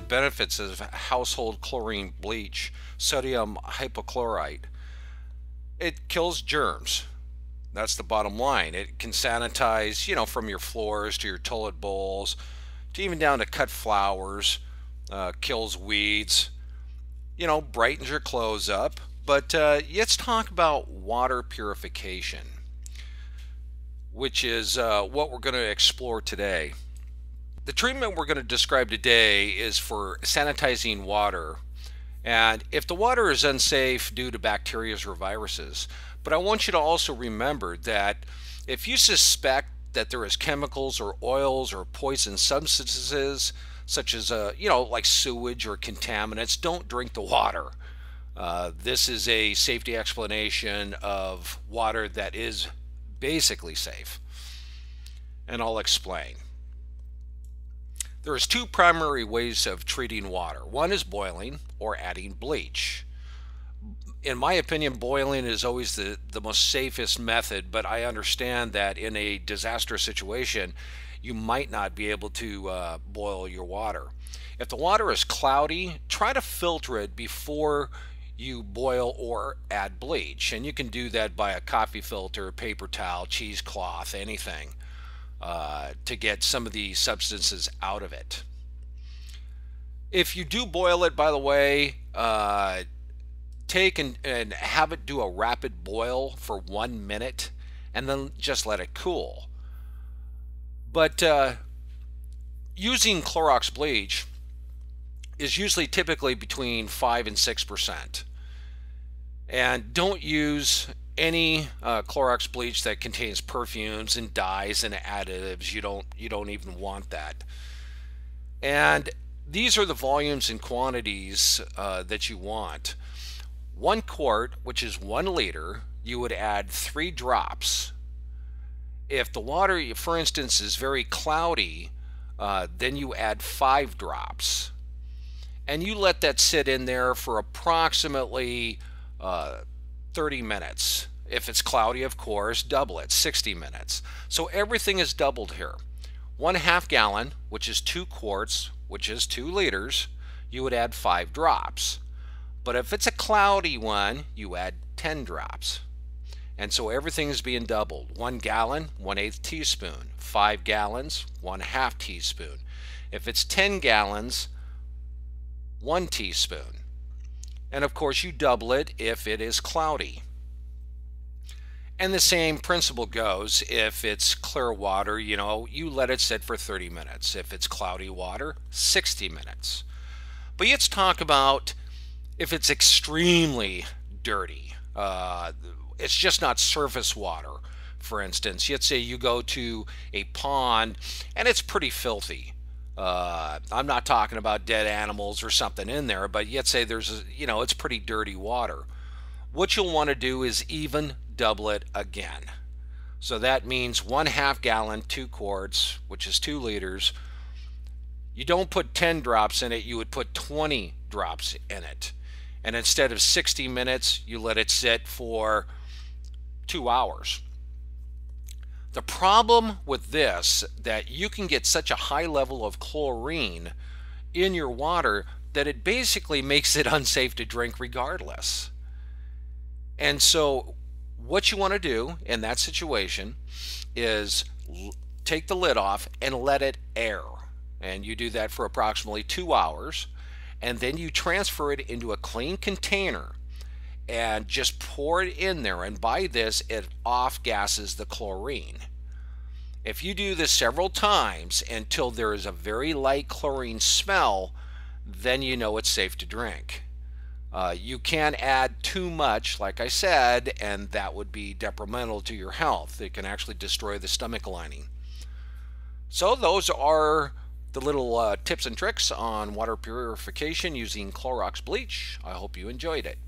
benefits of household chlorine bleach, sodium hypochlorite. It kills germs. That's the bottom line. It can sanitize, you know, from your floors to your toilet bowls, to even down to cut flowers, uh, kills weeds, you know, brightens your clothes up. But uh, let's talk about water purification, which is uh, what we're going to explore today. The treatment we're going to describe today is for sanitizing water. And if the water is unsafe due to bacteria or viruses, but I want you to also remember that if you suspect that there is chemicals or oils or poison substances, such as, uh, you know, like sewage or contaminants, don't drink the water. Uh, this is a safety explanation of water that is basically safe. And I'll explain. There is two primary ways of treating water. One is boiling or adding bleach. In my opinion, boiling is always the, the most safest method, but I understand that in a disaster situation, you might not be able to uh, boil your water. If the water is cloudy, try to filter it before you boil or add bleach. And you can do that by a coffee filter, paper towel, cheesecloth, anything uh, to get some of the substances out of it. If you do boil it, by the way, uh, take and, and have it do a rapid boil for one minute and then just let it cool. But uh, using Clorox bleach, is usually typically between 5 and 6%. And don't use any uh, Clorox bleach that contains perfumes and dyes and additives. You don't you don't even want that. And these are the volumes and quantities uh, that you want. One quart, which is one liter, you would add three drops. If the water, for instance, is very cloudy, uh, then you add five drops and you let that sit in there for approximately uh, 30 minutes. If it's cloudy, of course, double it, 60 minutes. So everything is doubled here. One half gallon, which is two quarts, which is two liters, you would add five drops. But if it's a cloudy one, you add 10 drops. And so everything is being doubled. One gallon, one eighth teaspoon. Five gallons, one half teaspoon. If it's 10 gallons, one teaspoon. And of course you double it if it is cloudy. And the same principle goes if it's clear water, you know, you let it sit for 30 minutes. If it's cloudy water, 60 minutes. But let's talk about if it's extremely dirty. Uh, it's just not surface water, for instance. Let's say you go to a pond and it's pretty filthy. Uh, I'm not talking about dead animals or something in there, but yet say there's, a, you know, it's pretty dirty water. What you'll want to do is even double it again. So that means one half gallon, two quarts, which is two liters. You don't put 10 drops in it, you would put 20 drops in it. And instead of 60 minutes, you let it sit for two hours. The problem with this that you can get such a high level of chlorine in your water that it basically makes it unsafe to drink regardless. And so what you want to do in that situation is take the lid off and let it air. And you do that for approximately two hours. And then you transfer it into a clean container and just pour it in there. And by this, it off gases the chlorine. If you do this several times until there is a very light chlorine smell, then you know it's safe to drink. Uh, you can add too much, like I said, and that would be detrimental to your health. It can actually destroy the stomach lining. So those are the little uh, tips and tricks on water purification using Clorox bleach. I hope you enjoyed it.